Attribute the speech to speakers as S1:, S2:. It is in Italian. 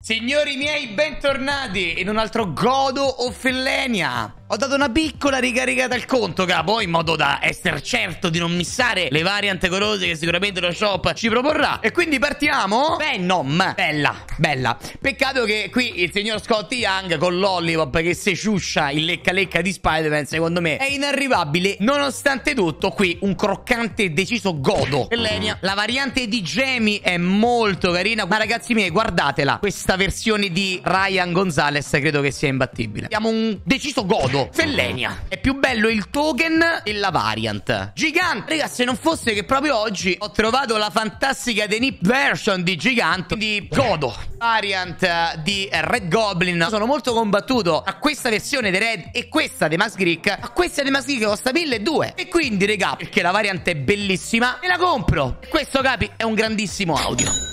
S1: Signori miei, bentornati in un altro Godo o Fellenia. Ho dato una piccola ricaricata al conto, capo, in modo da essere certo di non missare le variante colose che sicuramente lo shop ci proporrà. E quindi partiamo. Venom, bella, bella. Peccato che qui il signor Scotty Young con l'Ollipop che si ciuscia il lecca lecca di Spider-Man, secondo me, è inarrivabile. Nonostante tutto, qui un croccante e deciso Godo. Fellenia, la variante di Jamie è molto carina. Ma ragazzi miei, guardatela. Questa versione di Ryan Gonzalez credo che sia imbattibile. Abbiamo un deciso godo. Fellenia. È più bello il token e la variant. Gigante. Raga, se non fosse che proprio oggi ho trovato la fantastica The Nip version di Gigante. Di godo. Variant di Red Goblin. Sono molto combattuto a questa versione di Red e questa di Mask Greek. A questa di Mask Greek costa 1200. E quindi, raga, perché la variant è bellissima, me la compro. Questo, capi, è un grandissimo audio.